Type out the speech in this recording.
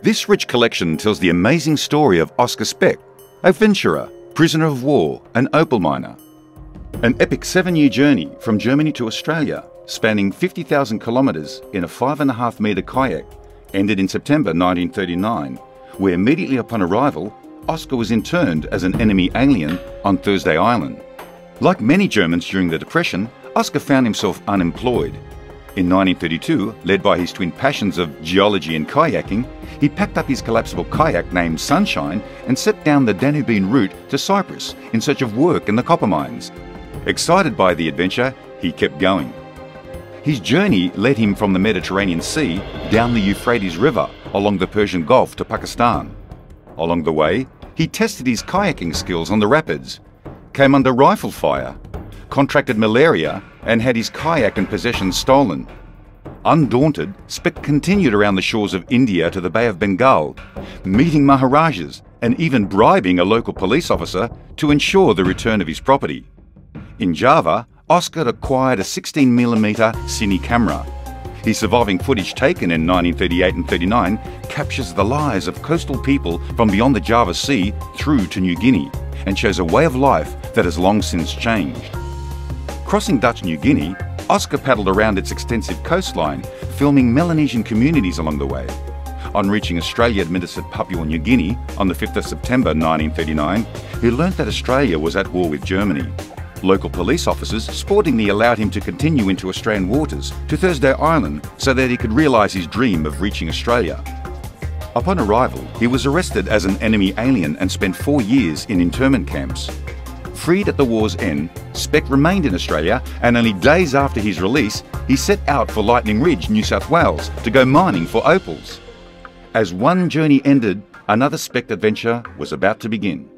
This rich collection tells the amazing story of Oskar Speck, adventurer, prisoner of war, and opal miner. An epic seven year journey from Germany to Australia, spanning 50,000 kilometres in a five and a half metre kayak, ended in September 1939, where immediately upon arrival, Oskar was interned as an enemy alien on Thursday Island. Like many Germans during the Depression, Oskar found himself unemployed. In 1932, led by his twin passions of geology and kayaking, he packed up his collapsible kayak named Sunshine and set down the Danubian route to Cyprus in search of work in the copper mines. Excited by the adventure, he kept going. His journey led him from the Mediterranean Sea down the Euphrates River along the Persian Gulf to Pakistan. Along the way, he tested his kayaking skills on the rapids, came under rifle fire, contracted malaria, and had his kayak and possessions stolen. Undaunted, Speck continued around the shores of India to the Bay of Bengal, meeting Maharajas and even bribing a local police officer to ensure the return of his property. In Java, Oskar acquired a 16mm cine camera his surviving footage taken in 1938 and 39 captures the lives of coastal people from beyond the Java Sea through to New Guinea and shows a way of life that has long since changed. Crossing Dutch New Guinea, Oskar paddled around its extensive coastline, filming Melanesian communities along the way. On reaching Australia-administered Papua New Guinea on the 5th of September 1939, he learnt that Australia was at war with Germany Local police officers sportingly allowed him to continue into Australian waters to Thursday Island so that he could realise his dream of reaching Australia. Upon arrival, he was arrested as an enemy alien and spent four years in internment camps. Freed at the war's end, Speck remained in Australia and only days after his release, he set out for Lightning Ridge, New South Wales to go mining for opals. As one journey ended, another Speck adventure was about to begin.